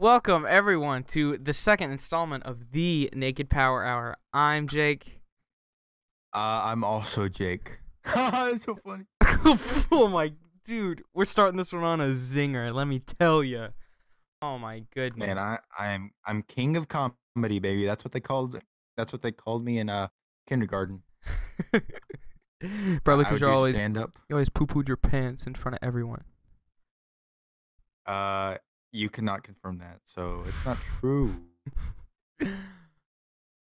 welcome everyone to the second installment of the Naked Power Hour. I'm Jake. Uh, I'm also Jake. That's so funny. oh my dude, we're starting this one on a zinger. Let me tell you. Oh my goodness. Man, I I'm I'm king of comedy, baby. That's what they called. That's what they called me in uh kindergarten. Probably because you're always stand up. you always poo pooed your pants in front of everyone. Uh, you cannot confirm that, so it's not true.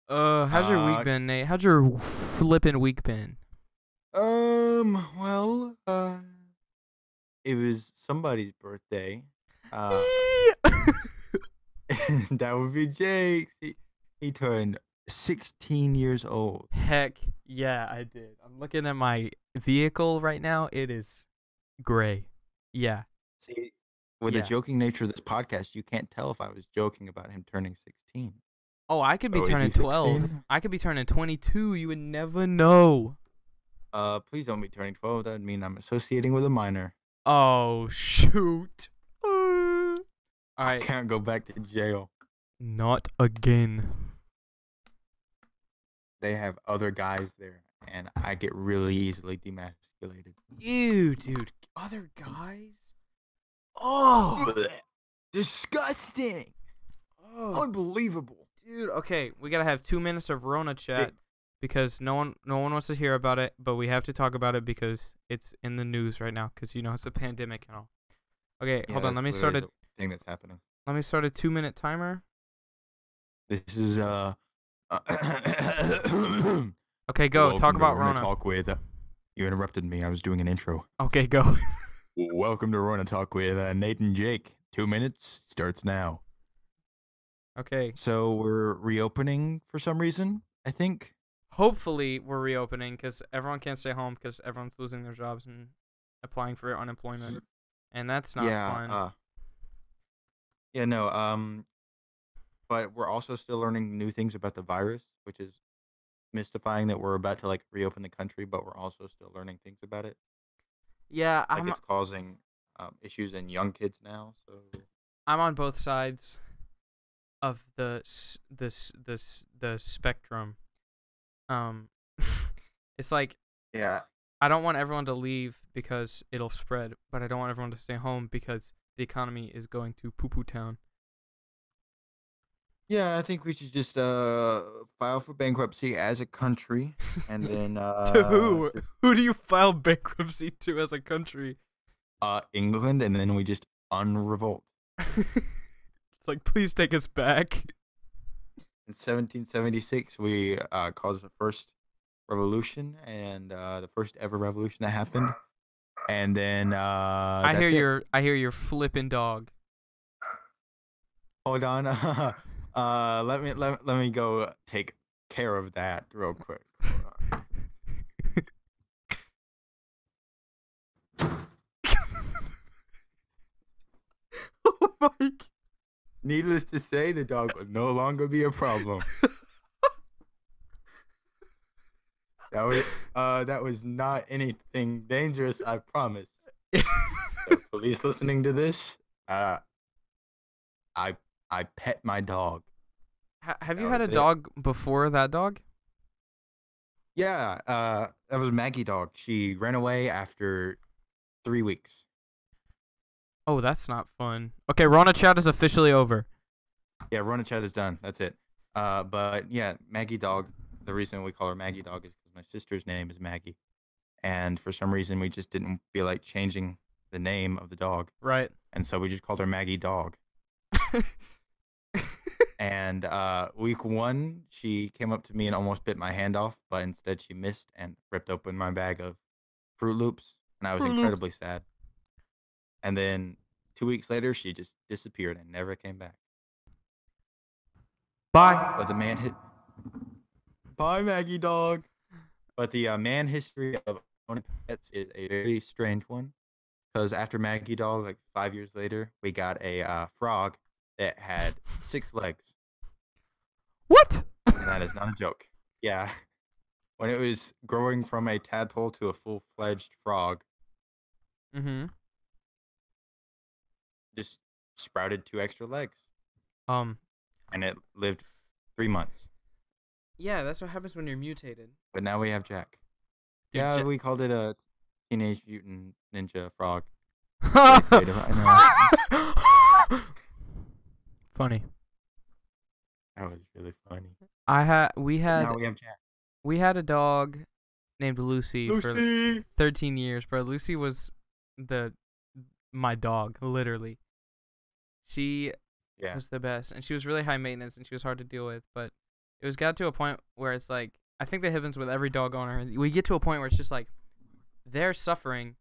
Uh, how's your Uh, week been, Nate? How's your flippin' week been? Um, well, uh, it was somebody's birthday. Uh, that would be Jake. He, he turned 16 years old. Heck yeah, I did. I'm looking at my vehicle right now. It is gray. Yeah. See, with Yeah. the joking nature of this podcast, you can't tell if I was joking about him turning 16. Oh, I could be Oh, turning 12. 16? I could be turning 22. You would never know. Uh, please don't be turning 12. That would mean I'm associating with a minor. Oh, shoot. Uh, All I can't go back to jail. Not again. They have other guys there, and I get really easily demasculated. Ew, dude. Other guys? Oh. Disgusting! oh. Unbelievable! Dude, okay, we gotta have two minutes of Rona chat because no one, no one wants to hear about it, but we have to talk about it because it's in the news right now because you know it's a pandemic and all. Okay, Yeah, hold on. Let me start a thing that's happening. let me start a two minute timer. This is uh. Okay, go talk about Rona Rona. Talk with. uh, You interrupted me. I was doing an intro. Okay, go. Welcome to Rona Talk with uh, Nate and Jake. Two minutes starts now. okay, So we're reopening for some reason. I think. hopefully we're reopening because everyone can't stay home because everyone's losing their jobs and applying for unemployment, and that's not yeah. fun. Uh, yeah. No. Um. But we're also still learning new things about the virus, which is mystifying that we're about to like reopen the country, but we're also still learning things about it. Yeah, Like I'm it's causing um, issues in young kids now. So I'm on both sides of the s- the s- the s- the spectrum. Um, it's like yeah. I don't want everyone to leave because it'll spread, but I don't want everyone to stay home because the economy is going to poo poo town. Yeah, I think we should just uh file for bankruptcy as a country, and then uh, to who? just, Who do you file bankruptcy to as a country? Uh, England, and then we just unrevolt. it's like, please take us back. In 1776, we uh caused the first revolution, and uh the first ever revolution that happened. And then uh, I hear it. your I hear your flipping dog. Hold on. Uh, let me let, let me go take care of that real quick. Oh my g- Needless to say, the dog will no longer be a problem. That was uh that was not anything dangerous, I promise. Police listening to this, uh I I pet my dog. Ha- have That you had a it. dog before that dog? Yeah, uh that was Maggie dog. She ran away after three weeks. Oh, that's not fun. Okay, Rona chat is officially over. Yeah, Rona chat is done. That's it. Uh but yeah, Maggie dog. The reason we call her Maggie dog is because my sister's name is Maggie. And for some reason we just didn't feel like changing the name of the dog. Right. And so we just called her Maggie Dog. And uh, week one, she came up to me and almost bit my hand off, but instead she missed and ripped open my bag of Fruit Loops, and I was Loops. incredibly sad. And then two weeks later, she just disappeared and never came back. Bye. But the man hit. Bye, Maggie Dog. But the uh, man history of owning pets is a very strange one, because after Maggie Dog, like five years later, we got a uh, frog that had six legs. What? and that is not a joke. Yeah. When it was growing from a tadpole to a full fledged frog, mm-hmm. just sprouted two extra legs. Um. and it lived three months. Yeah, that's what happens when you're mutated. But now we have Jack. Dude, yeah, Ja- we called it a teenage mutant ninja frog. Funny. That was really funny. I had we had now we have Jack. we had a dog named Lucy, for 13 years, bro. Lucy was the my dog, literally. She Yeah. was the best, and she was really high maintenance, and she was hard to deal with. But it was got to a point where it's like I think that happens with every dog owner. We get to a point where it's just like they're suffering,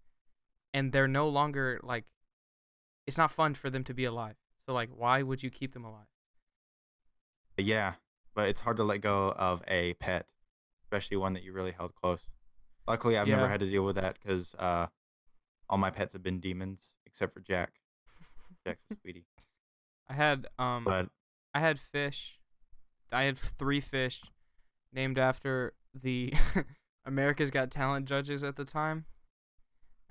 and they're no longer like it's not fun for them to be alive. So like, why would you keep them alive? Yeah, but it's hard to let go of a pet, especially one that you really held close. Luckily, I've Yeah. never had to deal with that because uh, all my pets have been demons except for Jack. Jack's a sweetie. I had um But I had fish. I had three fish named after the America's Got Talent judges at the time.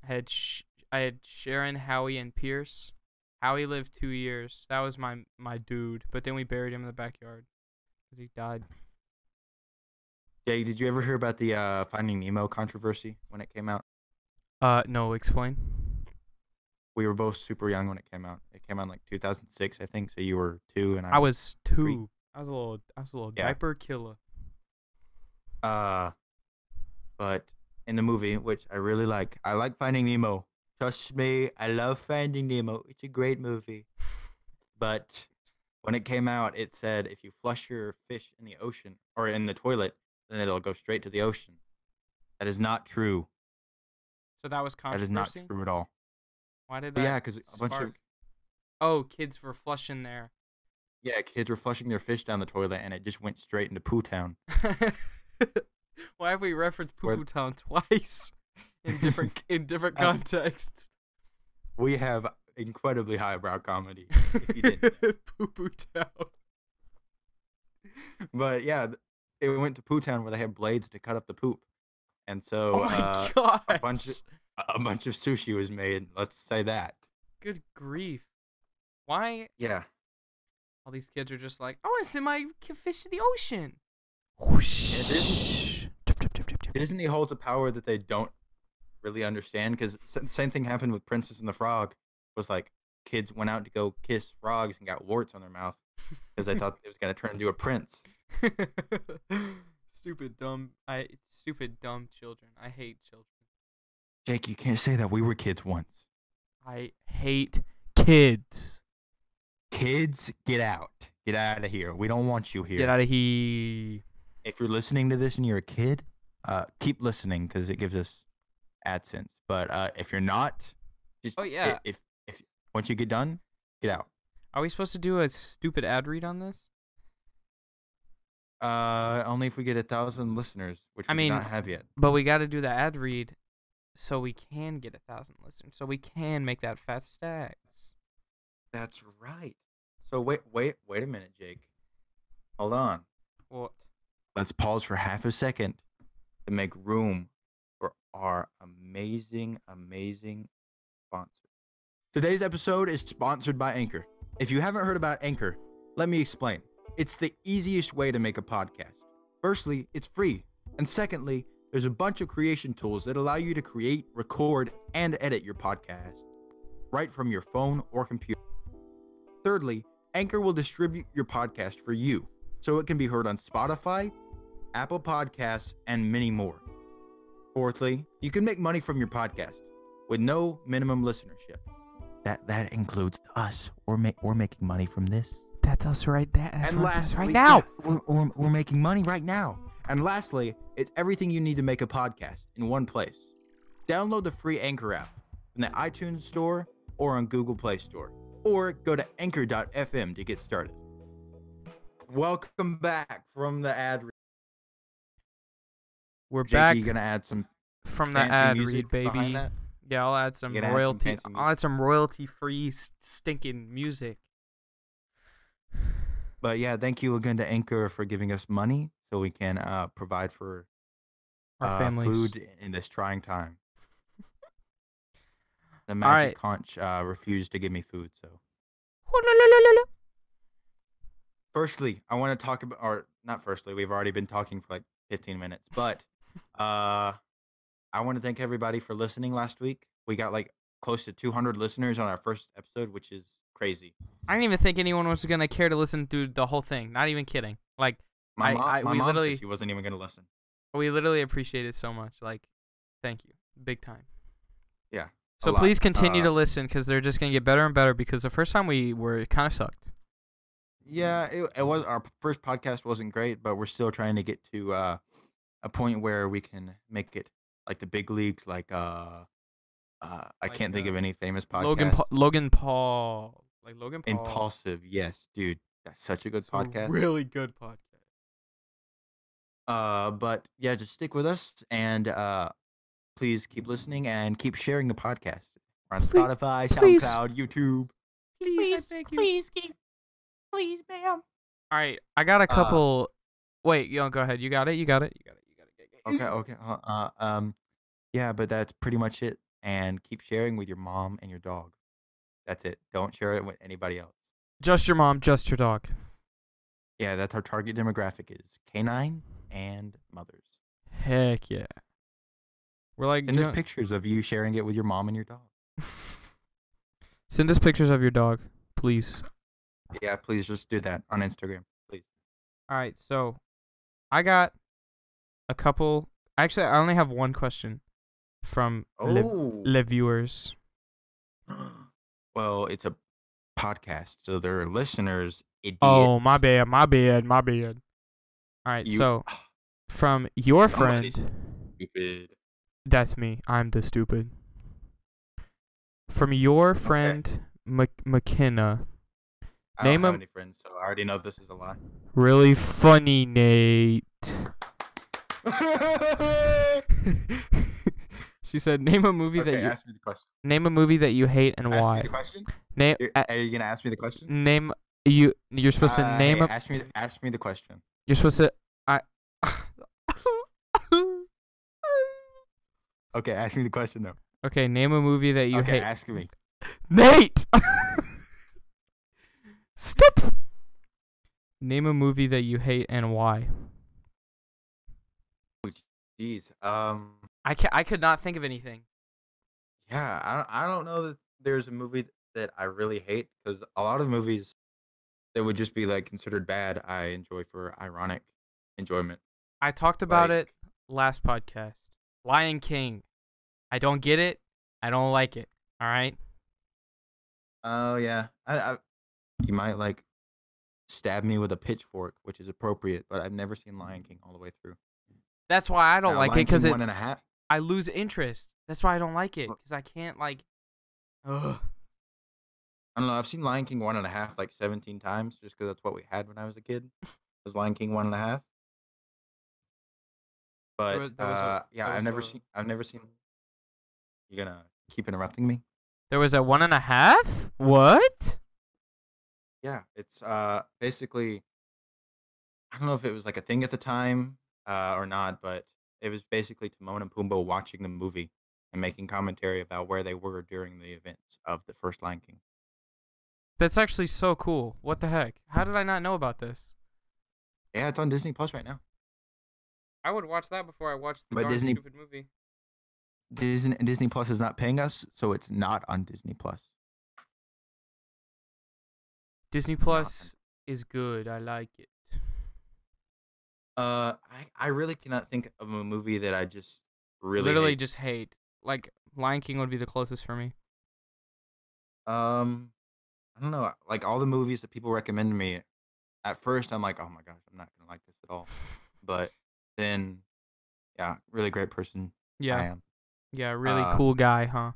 I had Sh- I had Sharon, Howie, and Pierce. Howie lived two years. That was my my dude. But then we buried him in the backyard because he died. Jake, did you ever hear about the uh, Finding Nemo controversy when it came out? Uh, no, explain. We were both super young when it came out. It came out in like 2006, I think. So you were two, and I, I was two. I was a little. I was a little Yeah. diaper killer. Uh, but in the movie, which I really like, I like Finding Nemo. Trust me, I love Finding Nemo. It's a great movie. But when it came out, it said if you flush your fish in the ocean or in the toilet, then it'll go straight to the ocean. That is not true. So that was That controversy. is not true at all. Why did But that? yeah, because a bunch of Oh, kids were flushing there. yeah kids were flushing their fish down the toilet, and it just went straight into Poo Town. Why have we referenced Poo Poo Town twice in different in different contexts? We have incredibly highbrow comedy. if you didn't Poo Poo Town. But yeah, th- it went to Poo Town where they have blades to cut up the poop, and so Oh my uh, a bunch of- a bunch of sushi was made. Let's say that. Good grief! Why Yeah, all these kids are just like, I want to send my ki- fish to the ocean. Disney- Disney holds a power that they don't really understand because same thing happened with Princess and the Frog. Was like kids went out to go kiss frogs and got warts on their mouth because they thought it was gonna turn into a prince. stupid dumb I stupid dumb children. I hate children. Jake, you can't say that. We were kids once. I hate kids. Kids, get out. Get out of here. We don't want you here. Get out of here. if you're listening to this and you're a kid, uh, keep listening because it gives us AdSense. But uh, if you're not, just Oh, yeah. If if once you get done, get out. Are we supposed to do a stupid ad read on this? Uh, only if we get a thousand listeners, which I we do mean- not have yet. But we got to do the ad read so we can get a thousand listeners. So we can make that fat stacks. That's right. So wait, wait, wait a minute, Jake. Hold on. What? Let's pause for half a second to make room our amazing, amazing sponsor. Today's episode is sponsored by Anchor. If you haven't heard about Anchor, let me explain. It's the easiest way to make a podcast. Firstly, it's free. And secondly, there's a bunch of creation tools that allow you to create, record, and edit your podcast right from your phone or computer. Thirdly, Anchor will distribute your podcast for you so it can be heard on Spotify, Apple Podcasts, and many more. Fourthly, you can make money from your podcast with no minimum listenership. That that includes us. We're ma- we're making money from this. That's us right there. That's and lastly, right now. yeah, we're, we're, we're making money right now. And lastly, it's everything you need to make a podcast in one place. Download the free Anchor app from the iTunes Store or on Google Play Store, or go to anchor.fm to get started. Welcome back from the ad. We're Jake, back you gonna add some from the fancy ad read, baby. that? Yeah, I'll add some gonna add some royalty. I'll add some royalty-free stinking music. But yeah, thank you again to Anchor for giving us money so we can uh, provide for Our uh, families. food in this trying time. The magic conch uh, refused to give me food, so firstly, I want to talk about, or not firstly, we've already been talking for like 15 minutes, but uh, I want to thank everybody for listening last week. We got like close to 200 listeners on our first episode, which is crazy. I didn't even think anyone was gonna care to listen through the whole thing. Not even kidding. Like My I- mom, I- my we mom said literally- she wasn't even gonna listen. we literally appreciate it so much. Like, thank you, big time. Yeah, So lot. please continue Uh, to listen because they're just gonna get better and better. Because the first time we were, it kind of sucked. Yeah, it, it was our first podcast wasn't great, but we're still trying to get to uh, a point where we can make it like the big leagues. Like uh, uh I Like, can't think of uh, any famous podcast. Logan, Pa- Logan Paul, like Logan Paul. Impaulsive, yes, dude, that's such a good It's a podcast. really good podcast. Uh, but yeah, just stick with us and uh, please keep listening and keep sharing the podcast. We're on Please- Spotify, please. SoundCloud, YouTube. Please, you. please, keep, please, ma'am. All right, I got a Uh, couple. Wait, you know, go ahead. You got it. You got it. You got it. You got it. Okay, okay. Uh, uh, um, yeah, but that's pretty much it. And keep sharing with your mom and your dog. That's it. Don't share it with anybody else. Just your mom, just your dog. Yeah, that's our target demographic is canine and mothers. Heck yeah. We're like, Send us know- pictures of you sharing it with your mom and your dog. send us pictures of your dog, please. Yeah, please just do that on Instagram, please. All right, so I got a couple. Actually, I only have one question from le, Oh, viewers. well, it's a podcast, so they're listeners. Idiot. Oh, my bad, my bad, my bad. All right, You- so from your friend, Stupid. that's me. I'm the stupid. From your friend Mc- McKenna, I don't Name have a- any friends, so I already know this is a lie. really funny Nate. she said, "Name a movie okay, that you ask me the question. name a movie that you hate and Ask me why." the question. Name uh, are you gonna ask me the question? name you. You're supposed to Uh, name hey, a. Ask me. Ask me the question. You're supposed to. I. Okay, ask me the question though. okay, name a movie that you okay, hate. ask me. Nate. Stop. Name a movie that you hate and why. Jeez. Um. I ca- I could not think of anything. Yeah. I don't. I don't know that there's a movie that I really hate because a lot of movies that would just be like considered bad, I enjoy for ironic enjoyment. I talked about Like- it last podcast. Lion King. I don't get it. I don't like it. All right. Oh yeah. I, I. You might like stab me with a pitchfork, which is appropriate, but I've never seen Lion King all the way through. That's why I don't Now, like Lion it because it one and a half. I lose interest. That's why I don't like it because I can't like. Ugh. I don't know. I've seen Lion King one and a half like 17 times just because that's what we had when I was a kid. It was Lion King one and a half. But wa- there a- uh, yeah, I've never a- seen. I've never seen. You gonna keep interrupting me? There was a one and a half. What? Yeah, it's uh basically. I don't know if it was like a thing at the time uh, or not, but it was basically Timon and Pumbaa watching the movie and making commentary about where they were during the events of the first Lion King. That's actually so cool. What the heck? How did I not know about this? Yeah, it's on Disney Plus right now. I would watch that before I watched the But Disney- stupid movie. Disney Disney Plus is not paying us, so it's not on Disney Plus. Disney Plus is good. I like it. Uh, I, I really cannot think of a movie that I just really Literally hate. just hate. Like Lion King would be the closest for me. um I don't know like all the movies that people recommend to me at first I'm like oh my gosh I'm not gonna like this at all but then yeah really great person I Yeah. am Yeah, really Uh, cool guy, huh?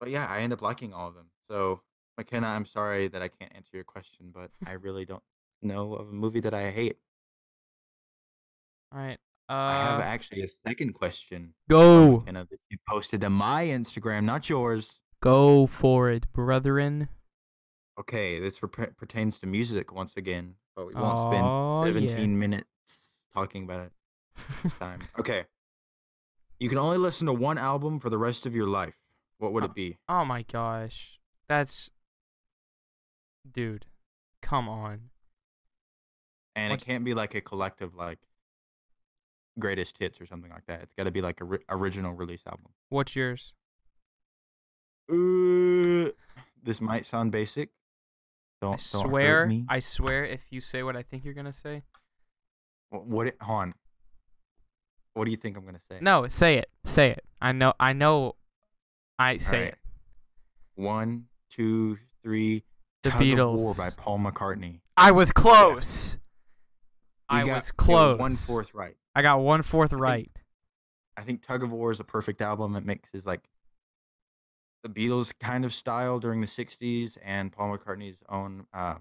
but yeah I end up liking all of them so McKenna I'm sorry that I can't answer your question but I really don't know of a movie that I hate All right. I have Uh actually a second question go. You posted to my Instagram not yours Go for it, brethren. Okay, this per- pertains to music once again, but we won't Oh, spend yeah. 17 minutes talking about it this time. Okay. You can only listen to one album for the rest of your life. What would Uh, it be? Oh my gosh. That's dude. Come on. and What- it can't be like a collective like greatest hits or something like that. It's got to be like a ri- original release album. What's yours? Uh, this might sound basic. Don't, I don't swear. I swear, if you say what I think you're gonna say, Wh- What? It, hold on. What do you think I'm gonna say? no, say it, say it. I know, I know. I say Alright. it. One, two, three. The Tug of War Beatles. by Paul McCartney. I was close. You I was close. One fourth right. I got one fourth right. I think Tug of War is a perfect album. It mixes like the Beatles kind of style during the '60s and Paul McCartney's own uh,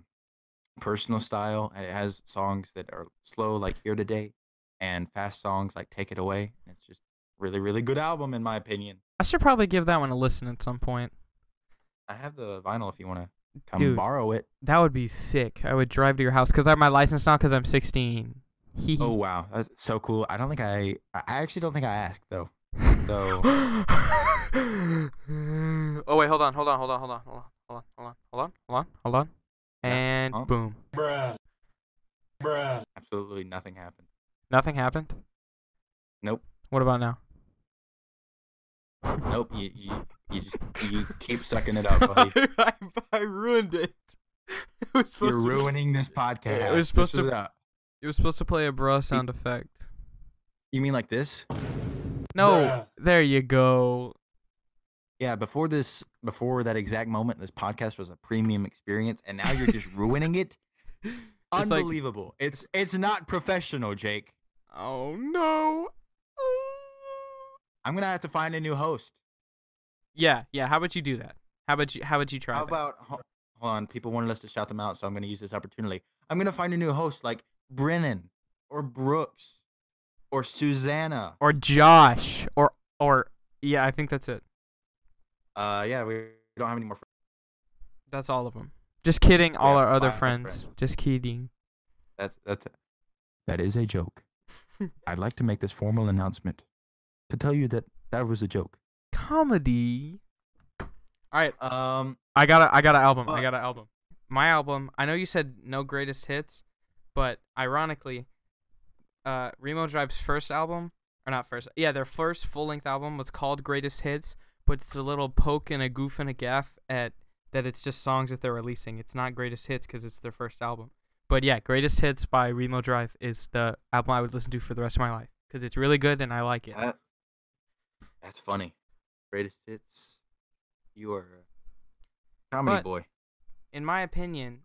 personal style. And it has songs that are slow, like "Here Today," and fast songs like "Take It Away." It's just really, really good album in my opinion. I should probably give that one a listen at some point. I have the vinyl if you want to come Dude. borrow it. That would be sick. I would drive to your house because I have my license now because I'm 16. Hee hee. Oh wow, that's so cool. I don't think I. I actually don't think I asked though. So oh wait, hold on, hold on, hold on, hold on, hold on, hold on, hold on, hold on, hold on, hold on, Yeah, and huh? boom. absolutely nothing happened. Nothing happened. Nope. What about now? Nope. You you, you just you keep sucking it up, buddy. I, I ruined it. It was You're to, ruining this podcast. It was supposed This to- was a- It was supposed to play a bra sound effect. you mean like this? No, there you go. Yeah. Before this, before that exact moment, this podcast was a premium experience, and now you're just ruining it. It's like- Unbelievable. it's it's not professional, Jake. Oh no. I'm gonna have to find a new host. Yeah, yeah. How about you do that? How about you? How about you try How that? about ho- hold on? People wanted us to shout them out, so I'm gonna use this opportunity. I'm gonna find a new host like Brennan or Brooks or Susanna. or Josh or or yeah, I think that's it. Uh, yeah, we don't have any more. Friends. That's all of them. Just kidding. All have our other friends. friends. Just kidding. That's that's that is a joke. I'd like to make this formal announcement to tell you that that was a joke. Comedy. All right, Um, I got a I got an album. I got an album. My album. I know you said no greatest hits, but ironically, uh, Remo Drive's first album, or not first, yeah, their first full length album was called Greatest Hits, but it's a little poke and a goof and a gaff at that it's just songs that they're releasing. It's not greatest hits because it's their first album. But yeah, Greatest Hits by Remo Drive is the album I would listen to for the rest of my life because it's really good and I like it. that that's funny. Greatest hits. You are a comedy But- boy. in my opinion,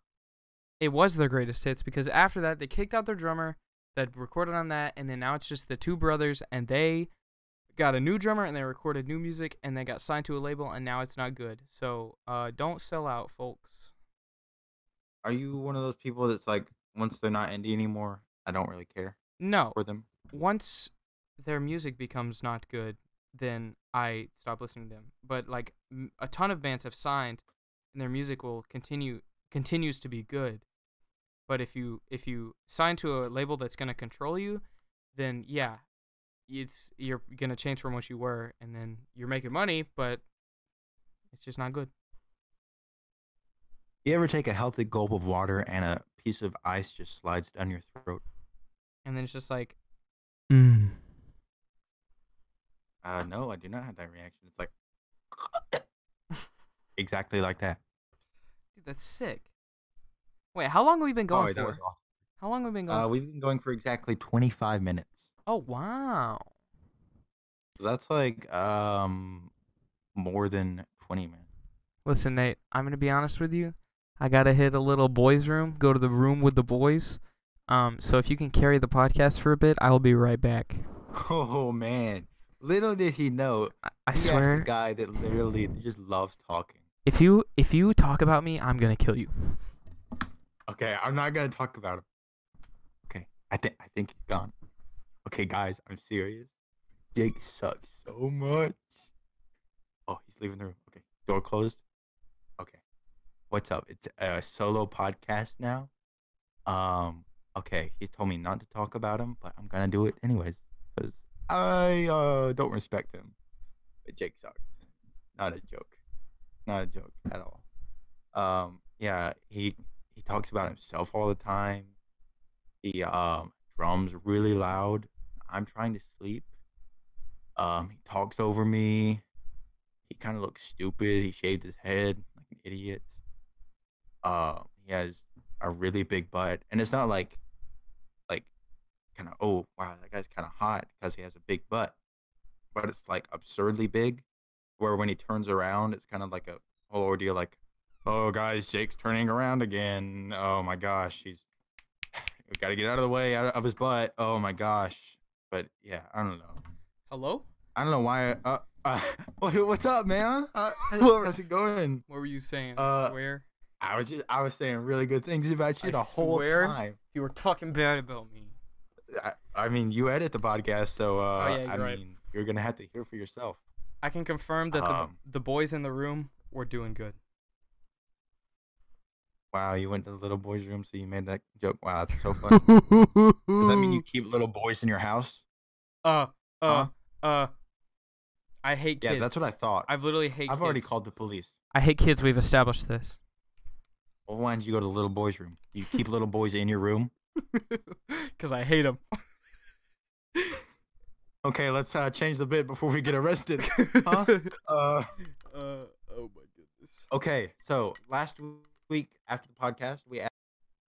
it was their greatest hits because after that they kicked out their drummer that recorded on that, and then now it's just the two brothers, and they got a new drummer and they recorded new music, and they got signed to a label, and now it's not good. So uh, don't sell out, folks. Are you one of those people that's like, once they're not indie anymore, I don't really care No, for them? once their music becomes not good, then I stop listening to them. But like a ton of bands have signed, and their music will continue continues to be good. But if you if you sign to a label that's gonna control you, then yeah, it's you're gonna change from what you were, and then you're making money, but it's just not good. You ever take a healthy gulp of water and a piece of ice just slides down your throat? And then it's just like, mm. Uh, no, I do not have that reaction. It's like exactly like that. dude, that's sick. Wait, how long have we been going oh, for? that was awesome. How long have we been going? Uh, for? we've been going for exactly 25 minutes. Oh wow. That's like um more than 20 minutes. Listen, Nate, I'm gonna be honest with you. I gotta hit a little boys' room, go to the room with the boys. Um, so if you can carry the podcast for a bit, I will be right back. Oh man, little did he know. I, I swear, a guy that literally just loves talking. if you if you talk about me, I'm gonna kill you. Okay, I'm not gonna talk about him. Okay, I think I think he's gone. Okay, guys, I'm serious. Jake sucks so much. Oh, he's leaving the room. Okay, door closed. Okay, what's up? It's a solo podcast now. Um, okay, he's told me not to talk about him, but I'm gonna do it anyways because I uh don't respect him. But Jake sucks. Not a joke. Not a joke at all. Um, yeah, he he talks about himself all the time. He um drums really loud. I'm trying to sleep. Um, he talks over me. He kind of looks stupid. He shaved his head like an idiot. Uh, he has a really big butt, and it's not like, like, kind of oh wow that guy's kind of hot because he has a big butt, but it's like absurdly big, where when he turns around, it's kind of like a whole ordeal. Like, oh guys, Jake's turning around again. Oh my gosh, he's we got to get out of the way out of his butt. Oh my gosh, but yeah, I don't know. Hello? I don't know why. Uh, uh what's up, man? Uh, how's it going? What were you saying? Uh, swear? I was just, I was saying really good things about you I the whole time. You were talking bad about me. I, I mean, you edit the podcast, so uh, Oh, yeah, I you're right. mean, you're gonna have to hear for yourself. I can confirm that Um, the the boys in the room were doing good. Wow, you went to the little boy's room, so you made that joke. Wow, that's so funny. Does that mean you keep little boys in your house? Uh, uh, Huh? uh. I hate Yeah, kids. that's what I thought. I've literally hate. I've already called the police. I hate kids. We've established this. Well, why did you go to the little boy's room? You keep little boys in your room. Cause I hate them. Okay, let's uh, change the bit before we get arrested. Huh? Uh, Uh, oh my goodness. okay, so last week after the podcast, we asked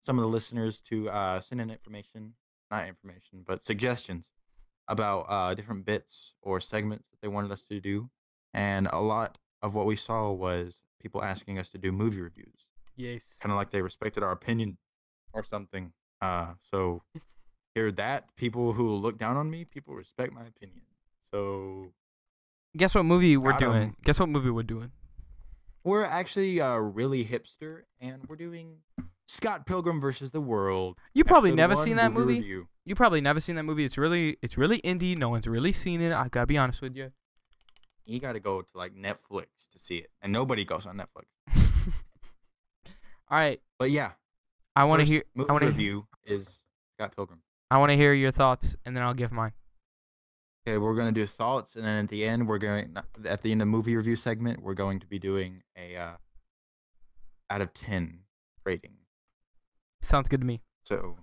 some of the listeners to uh, send in information, not information, but suggestions about uh, different bits or segments that they wanted us to do. And a lot of what we saw was people asking us to do movie reviews, Yes. kind of like they respected our opinion or something. Uh, so hear that people who look down on me, people respect my opinion. So Guess what movie we're doing? Guess what movie we're doing? We're actually uh, really hipster, and we're doing Scott Pilgrim versus the World. You probably never seen that movie. review. You probably never seen that movie. It's really, it's really indie. No one's really seen it. I gotta be honest with you. You got to go to like Netflix to see it, and nobody goes on Netflix. All right, But yeah, I want to hear. movie I want to. review is Scott Pilgrim. I want to hear your thoughts, and then I'll give mine. Okay, we're gonna do thoughts, and then at the end, we're going at the end of movie review segment, we're going to be doing a uh, out of ten rating. Sounds good to me. So,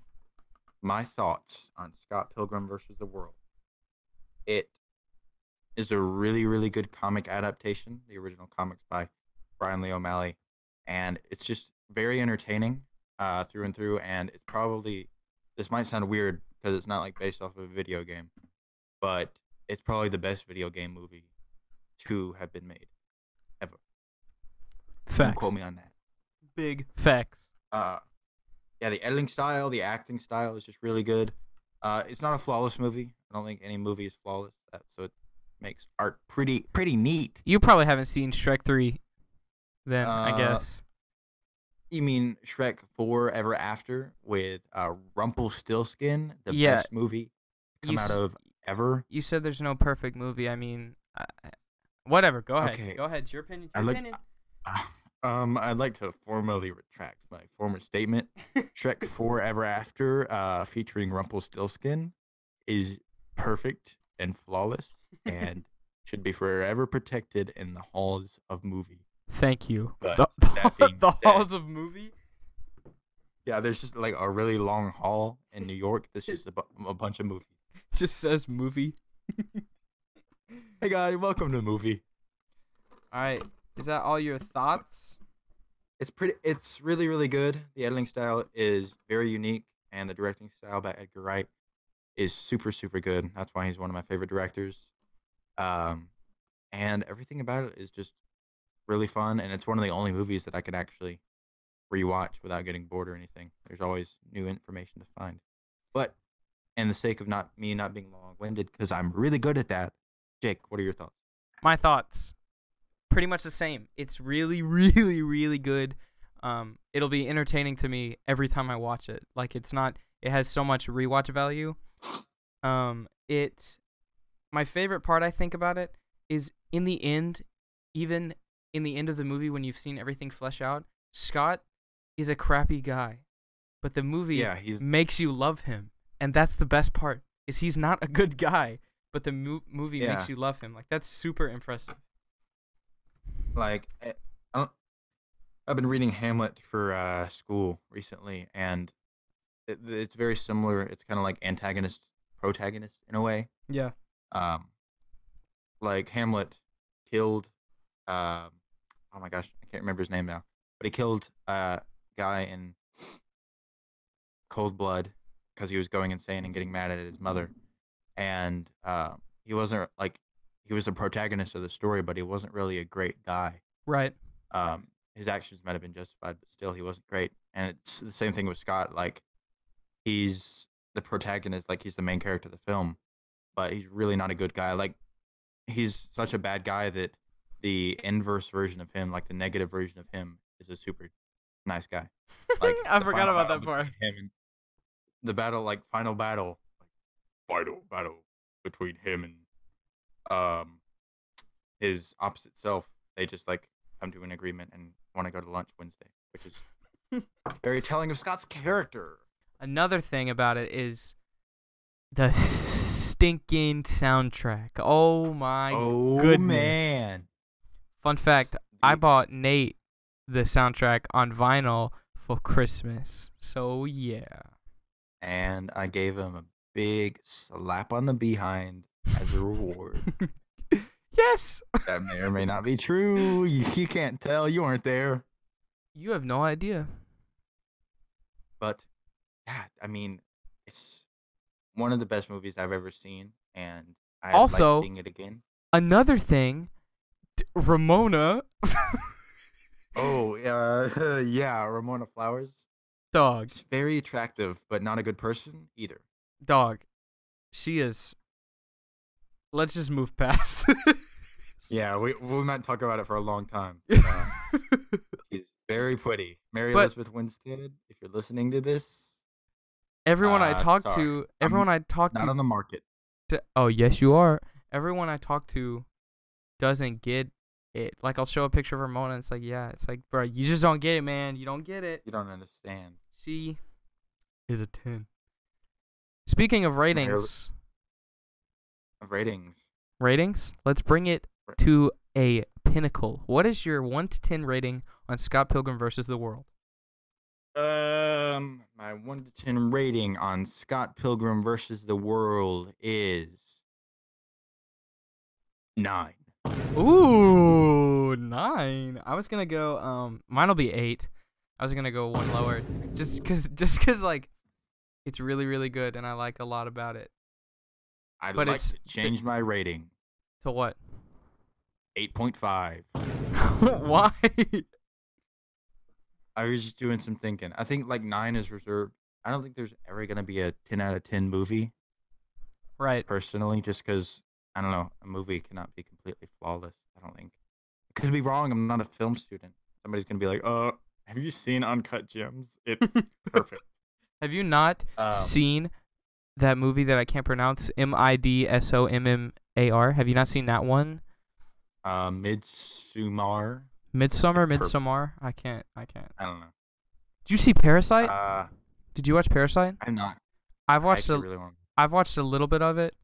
my thoughts on Scott Pilgrim versus the World. It is a really, really good comic adaptation, the original comics by Brian Lee O'Malley, and it's just very entertaining uh, through and through. And it's probably this might sound weird because it's not like based off of a video game, but it's probably the best video game movie to have been made. Don't Facts. quote me on that. Big facts. uh yeah the editing style the acting style is just really good uh it's not a flawless movie i don't think any movie is flawless that, so it makes art pretty pretty neat You probably haven't seen Shrek three. Then I Uh, guess. you mean shrek 4 ever after with uh rumpelstiltskin the Yeah. best movie come You out of ever You said there's no perfect movie. I mean, I, I- whatever. Go ahead. Okay. Go ahead. It's your opinion. I Your like- opinion. um i'd like to formally retract my former statement shrek 4 ever after uh featuring rumpelstiltskin is perfect and flawless and should be forever protected in the halls of movie. Thank you. But the the halls of movie. Yeah, there's just like a really long hall in New York that's just a, bu- a bunch of movies. Just says movie. Hey guys, welcome to movie. All right. Is that all your thoughts? It's pretty. It's really really good. The editing style is very unique, and the directing style by Edgar Wright is super super good. That's why he's one of my favorite directors. Um, and everything about it is just really fun, and it's one of the only movies that I can actually rewatch without getting bored or anything. There's always new information to find. But, in the sake of not me not being long winded, because I'm really good at that. Jake, what are your thoughts? My thoughts. Pretty much the same. It's really, really, really good. Um, it'll be entertaining to me every time I watch it. Like it's not. It has so much rewatch value. Um, it. My favorite part I think about it is in the end, even in the end of the movie when you've seen everything flesh out, Scott is a crappy guy, but the movie Yeah, makes you love him, and that's the best part. Is he's not a good guy, but the mo- movie Yeah. makes you love him. Like that's super impressive. like eh, I I've been reading Hamlet for uh, school recently, and it, it's very similar. It's kind of like antagonist protagonist in a way. Yeah. Um, like Hamlet killed, um, oh my gosh, I can't remember his name now, but he killed a guy in cold blood because he was going insane and getting mad at his mother, and uh, he wasn't like he was the protagonist of the story, but he wasn't really a great guy. Right. Um, his actions might have been justified, but still, he wasn't great. And it's the same thing with Scott. Like, he's the protagonist, like he's the main character of the film, but he's really not a good guy. Like, he's such a bad guy that the inverse version of him, like the negative version of him, is a super nice guy. Like, I forgot about that part. Him the battle, like final battle, like, final battle between him and um his opposite self. They just like come to an agreement and want to go to lunch Wednesday, which is very telling of Scott's character. Another thing about it is the stinking soundtrack. Oh my oh goodness. man! Fun fact, I bought Nate the soundtrack on vinyl for Christmas. So yeah. And I gave him a big slap on the behind as a reward. yes. that may or may not be true. You, you can't tell. You weren't there. You have no idea. But yeah, I mean, it's one of the best movies I've ever seen, and I Also- like seeing it again. Another thing, d- Ramona, Oh, uh, yeah, Ramona Flowers. Dog, It's very attractive, but not a good person either. dog. She is. Let's just move past. Yeah, we we might talk about it for a long time. uh, she's very pretty. Mary But- Elizabeth Winstead, if you're listening to this, everyone I Uh, talk sorry. to, I'm everyone I talk not to, on the market. to, oh yes you are. Everyone I talk to doesn't get it. Like I'll show a picture of Ramona, and it's like, yeah, it's like, bro, you just don't get it, man. You don't get it. You don't understand. She is a ten. Speaking of ratings, Ratings. ratings, let's bring it to a pinnacle. What is your one to ten rating on Scott Pilgrim versus the World? Um, my one to ten rating on Scott Pilgrim versus the World is nine. Ooh, nine. I was gonna go. Um, mine'll be eight. I was gonna go one lower, just cause, just cause like, it's really, really good, and I like a lot about it. I'd But like to change my rating. To what? Eight point five. Why? I was just doing some thinking. I think like nine is reserved. I don't think there's ever gonna be a ten out of ten movie right. personally, just because I don't know. A movie cannot be completely flawless. I don't think. I could be wrong. I'm not a film student. Somebody's gonna be like, "Uh, have you seen Uncut Gems? It's perfect." Have you not Um, seen that movie that I can't pronounce? M I D S O M M A R. Have you not seen that one? uh, Midsummer. Midsummer, Midsummer. I can't. I can't. I don't know. Did you see Parasite? Uh, Did you watch Parasite? I'm not. I've watched a, actually really. I've watched a little bit of it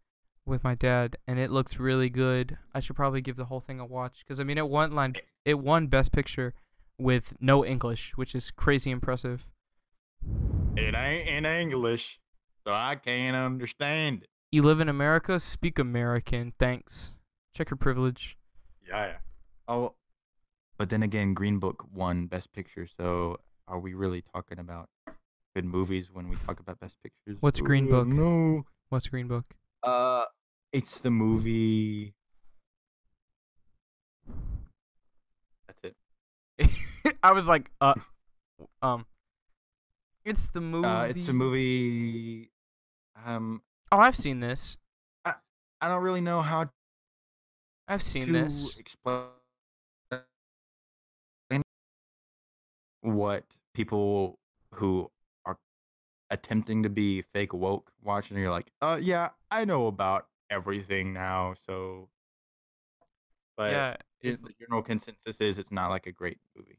with my dad, and it looks really good. I should probably give the whole thing a watch because I mean, it won line, it won Best Picture with no English, which is crazy impressive. It ain't in English, so I can't understand it. You live in America, speak American. Thanks. Check your privilege. Yeah, yeah. Oh, but then again, Green Book won Best Picture. So are we really talking about good movies when we talk about Best Pictures? What's Green Uh, Book? No. What's Green Book? Uh, it's the movie. That's it. I was like, uh, um, it's the movie. Uh, it's a movie. Um, Oh, I've seen this. I I don't really know how I've seen this. explain what people who attempting to be fake woke watching. You're like, uh, yeah, I know about everything now. So, but yeah. is the general consensus is it's not like a great movie.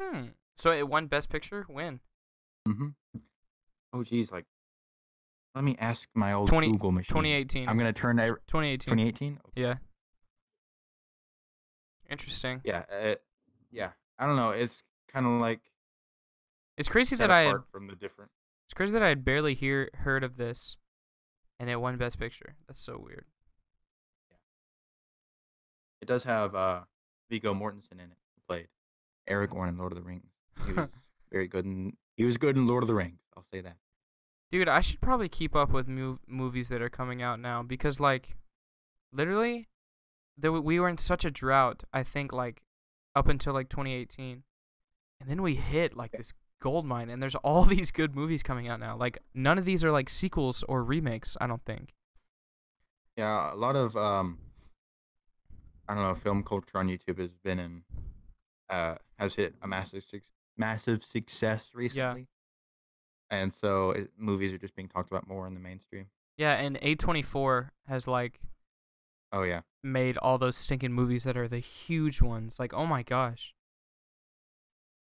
Hmm. So it won Best Picture. When? Mm-hmm. Oh, geez, like, let me ask my old 20 Google machine. 2018. I'm gonna turn every, 2018. 2018. Yeah. Interesting. Yeah, uh, yeah. I don't know. It's kind of like It's crazy that I had, from the different. It's crazy that I had barely hear heard of this, and it won Best Picture. That's so weird. It does have uh Viggo Mortensen in it. Who played Aragorn in Lord of the Rings. He was very good in he was good in Lord of the Rings. I'll say that. Dude, I should probably keep up with mov- movies that are coming out now because, like, literally, there w- we were in such a drought. I think like up until like 2018, and then we hit like this gold mine, and there's all these good movies coming out now. Like, none of these are like sequels or remakes. I don't think. Yeah, a lot of um I don't know, film culture on YouTube has been in uh has hit a massive suc massive success recently. And so it, movies are just being talked about more in the mainstream. Yeah, and A24 has like Oh yeah. made all those stinking movies that are the huge ones. Like, oh my gosh.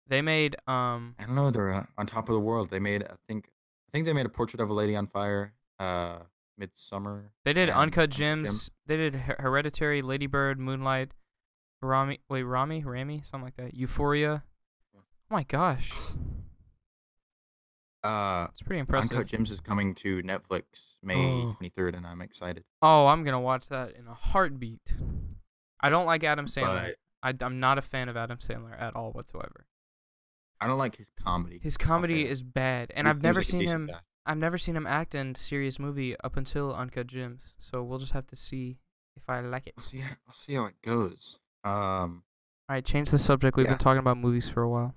They made um I don't know, they're uh, on top of the world. They made I think I think they made a portrait of a lady on fire, uh Midsummer. They did Uncut Gems. Gems. They did Her- Hereditary, Ladybird, Moonlight, Rami. Wait, Rami, Rami, something like that. Euphoria. Oh my gosh, Uh it's pretty impressive. Uncut Gems is coming to Netflix May Oh. 23rd and I'm excited. Oh, I'm gonna watch that in a heartbeat. I don't like Adam Sandler. But I, I'm not a fan of Adam Sandler at all whatsoever. I don't like his comedy. His comedy is bad, and He I've never like seen him. guy. I've never seen him act in serious movie up until Uncut Gems. So we'll just have to see if I like it. I'll see. How, we'll see how it goes. Um, All right, change the subject. We've Yeah. been talking about movies for a while.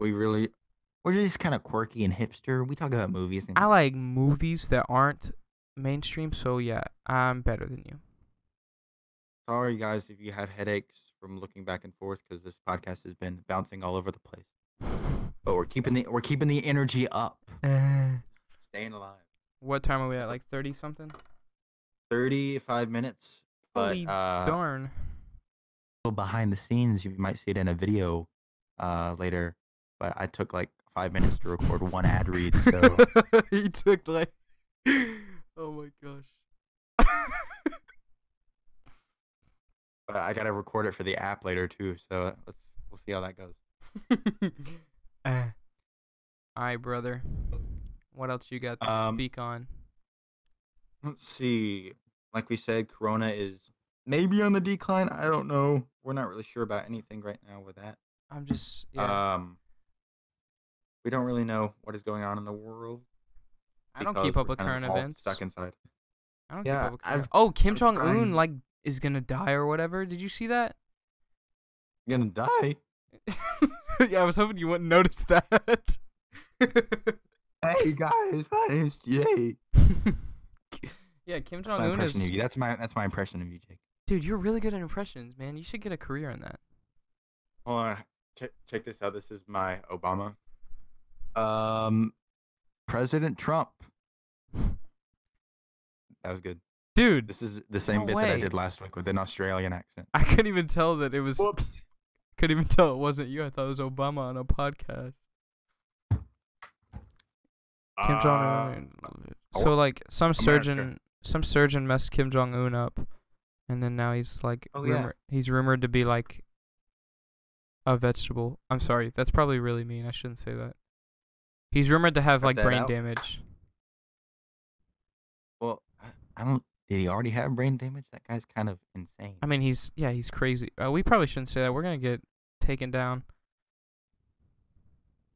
we really, we're just kind of quirky and hipster. We talk about movies. And I like movies that aren't mainstream, so yeah, I'm better than you. sorry, guys, if you have headaches from looking back and forth because this podcast has been bouncing all over the place. But we're keeping the we're keeping the energy up, staying alive. what time are we at? Like thirty something? Thirty-five minutes. But Holy uh, darn! little behind the scenes, you might see it in a video uh later. But I took like five minutes to record one ad read, so he took like, oh my gosh. but I gotta record it for the app later too. So let's we'll see how that goes. Uh. All right, brother. What else you got to Um, speak on? Let's see. Like we said, Corona is maybe on the decline. I don't know. We're not really sure about anything right now with that. I'm just yeah. Um, we don't really know what is going on in the world. I don't keep up with current events. Stuck inside. I don't yeah, keep up with current. Oh, Kim I'm Jong Un like is gonna die or whatever. Did you see that? Gonna die. yeah, I was hoping you wouldn't notice that. Hey guys, my name's Jay. yeah, Kim That's Jong my Un impression is. of you. That's my that's my impression of you, Jake. Dude, you're really good at impressions, man. You should get a career in that. Hold on. Check check this out. This is my Obama. Um, President Trump. That was good. Dude, This is the same No bit that I did last week with an Australian accent. I couldn't even tell that it was. Whoops. Couldn't even tell it wasn't you. I thought it was Obama on a podcast. Kim uh, Jong Un. So like some America. surgeon, some surgeon messed Kim Jong Un up, and then now he's like, Oh, yeah. he's rumored to be like a vegetable. I'm sorry, that's probably really mean. I shouldn't say that. He's rumored to have Cut like brain out. damage. Well, I don't. Did he already have brain damage? That guy's kind of insane. I mean, he's yeah, he's crazy. Uh, we probably shouldn't say that. We're gonna get taken down.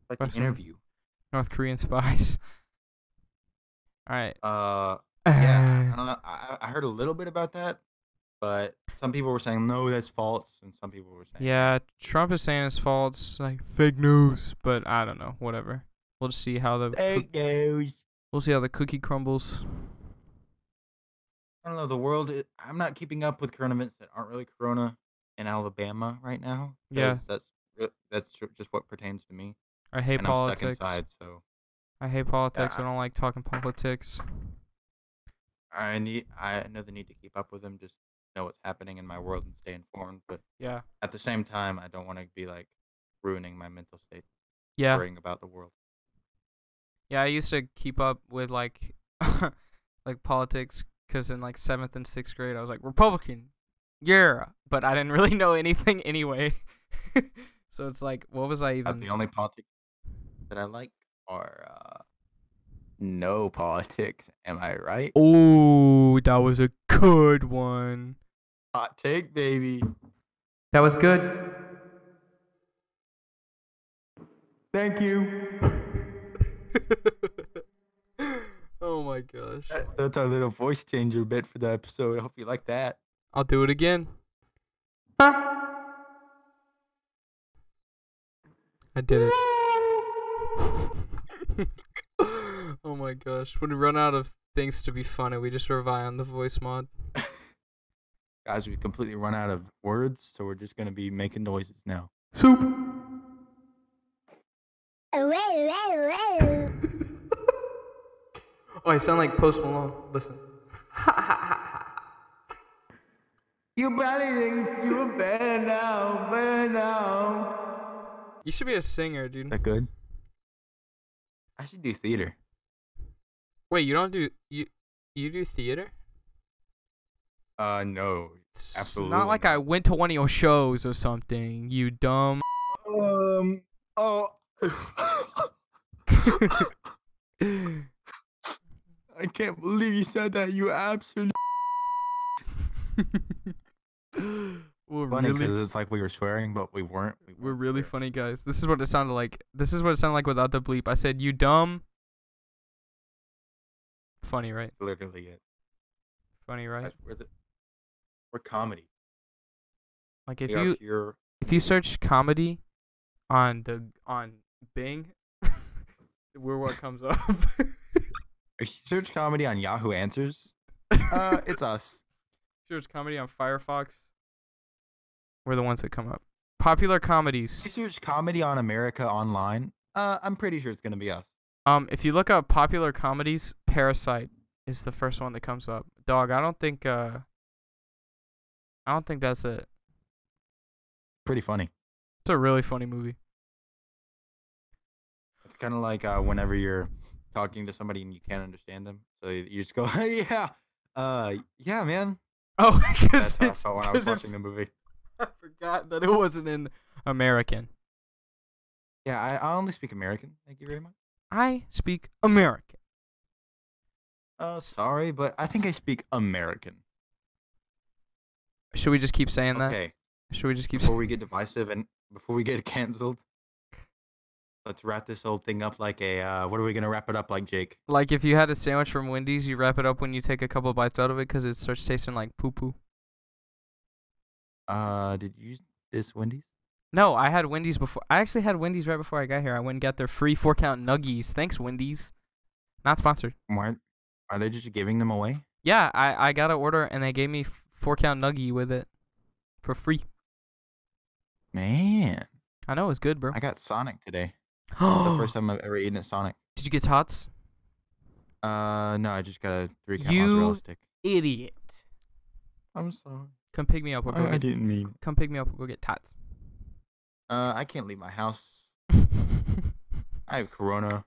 like the interview. North Korean spies. All right. Uh, yeah. I don't know. I, I heard a little bit about that, but some people were saying no, that's false, and some people were saying Yeah, Trump is saying it's false, like fake news, but I don't know, whatever. We'll just see how the fake news. we'll see how the cookie crumbles. I don't know. The world. i I'm not keeping up with current events that aren't really Corona in Alabama right now. Yeah, That's that's just what pertains to me, I hate and I'm stuck politics. inside. So I hate politics. I I- don't like talking politics. I need. I know the need to keep up with them. Just know what's happening in my world and stay informed. But Yeah. at the same time, I don't want to be like ruining my mental state Yeah. worrying about the world. Yeah, I used to keep up with like like politics cuz in like 7th and 6th grade I was like Republican. Yeah, but I didn't really know anything anyway. so it's like what was I even the only politics that I like are uh, no politics. Am I right? Oh, that was a good one. Hot take, baby. That was good. Thank you. oh my gosh. That- That's our little voice changer bit for the episode. I hope you like that. I'll do it again. I did it. oh my gosh. When we run out of things to be funny, we just rely on the voice mod. Guys, we completely run out of words, so we're just gonna be making noises now. Soup. oh, I sound like Post Malone. Listen. You probably think you're better now, better now. You should be a singer, dude. that good? I should do theater. Wait, you don't do you you do theater? Uh, no. It's Absolutely Not like not. I went to one of your shows or something. You dumb. Um. Oh. I can't believe you said that. You absolute. we're Funny really because it's like we were swearing, but we weren't. We we're really swearing. funny guys. This is what it sounded like. This is what it sounded like without the bleep. I said you dumb. Funny, right? Literally it. Funny, right? Guys, we're the. We're comedy. Like if we you pure. if you search comedy on the on Bing, we're what comes up. If you search comedy on Yahoo Answers, uh, it's us. search comedy on Firefox. We're the ones that come up. Popular comedies. If you search comedy on America Online, uh, I'm pretty sure it's gonna be us. Um, if you look up popular comedies, Parasite is the first one that comes up. Dog, I don't think uh I don't think that's it. Pretty funny. It's a really funny movie. It's kind of like uh, whenever you're talking to somebody and you can't understand them, so you just go, "Yeah, uh, yeah, man." Oh, because That's how I it's, I was it's- watching the movie. I forgot that it wasn't in American. Yeah, I, I only speak American. Thank you very much. I speak American. Uh, sorry, but I think I speak American. Should we just keep saying that? Okay, Should we just keep before we get divisive and before we get canceled, let's wrap this whole thing up like a. Uh, what are we gonna wrap it up like, Jake? like if you had a sandwich from Wendy's, you wrap it up when you take a couple bites out of it because it starts tasting like poo poo. Uh, did you use this Wendy's? No, I had Wendy's before. I actually had Wendy's right before I got here. I went and got their free four count nuggies. Thanks, Wendy's. Not sponsored. Why are they just giving them away? Yeah, I, I got an order and they gave me four count nuggie with it for free. Man, I know it was good, bro. I got Sonic today. It's the first time I've ever eaten at Sonic. Did you get tots? Uh, no, I just got a three count You- mozzarella stick. Idiot. I'm sorry. Come pick me up. We'll go get, didn't mean. come pick me up. We'll go get tots. Uh, I can't leave my house. I have Corona.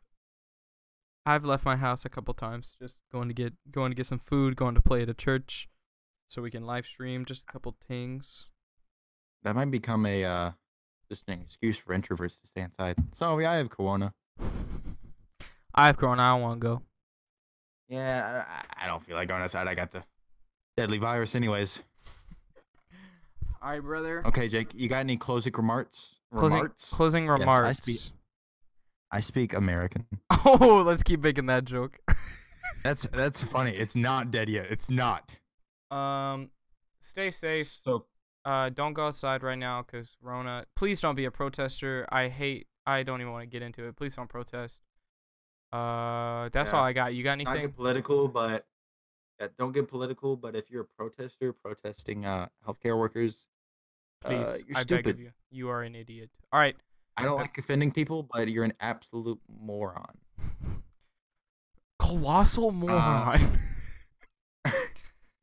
I've left my house a couple times, just going to get going to get some food, going to play at a church, so we can live stream. Just a couple things. That might become a uh, just an excuse for introverts to stay inside. Sorry, I have Corona. I have Corona. I don't want to go. Yeah, I, I don't feel like going outside. I got the deadly virus, anyways. All right, brother. Okay, Jake, you got any closing remarks? Closing remarks? closing Yes, I remarks. speak- I speak American. Oh, let's keep making that joke. That's that's funny. It's not dead yet. It's not. Um, stay safe. So Uh, don't go outside right now because Rona. Please don't be a protester. I hate. I don't even want to get into it. Please don't protest. Uh, that's Yeah. all I got. You got anything? not get political, but yeah, don't get political. But if you're a protester protesting uh healthcare workers, Please, uh, you're I stupid. beg of you. You are an idiot. All right. I don't like offending people, but you're an absolute moron. Colossal moron.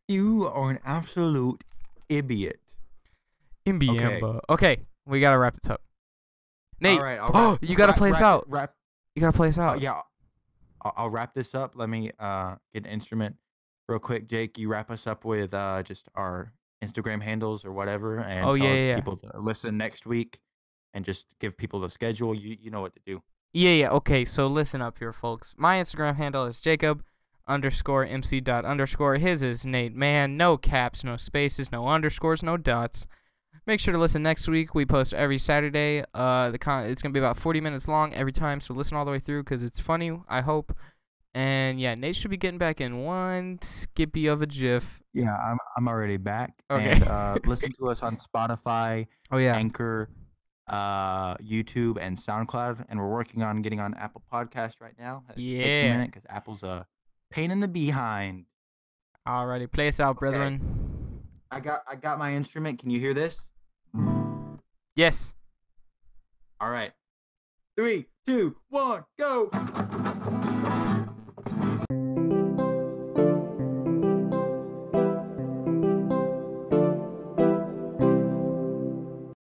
You are an absolute idiot. Imbiamba. Okay. we gotta wrap this up. Nate, All right, oh, you gotta wrap- play us out. Wrap. you gotta play us Uh, out. yeah, I'll, I'll wrap this up. Let me uh get an instrument real quick. Jake, you wrap us up with uh just our Instagram handles or whatever, and Oh, yeah, yeah. people to listen next week, and just give people the schedule. You you know what to do. Yeah, yeah. Okay, so listen up here, folks. My Instagram handle is Jacob underscore MC dot underscore. His is Nate Man. No caps, no spaces, no underscores, no dots. Make sure to listen next week. We post every Saturday. Uh, the con- it's gonna be about 40 minutes long every time, so listen all the way through because it's funny. I hope. And yeah, Nate should be getting back in one skippy of a jiff. Yeah, I'm I'm already back. Okay. And uh, listen to us on Spotify, Oh yeah. Anchor, uh, YouTube, and SoundCloud. And we're working on getting on Apple Podcast right now. It takes a Yeah. minute because Apple's a pain in the behind. Alrighty, play us out, Okay. brethren. I got I got my instrument. Can you hear this? Yes. All right. Three, two, one, go.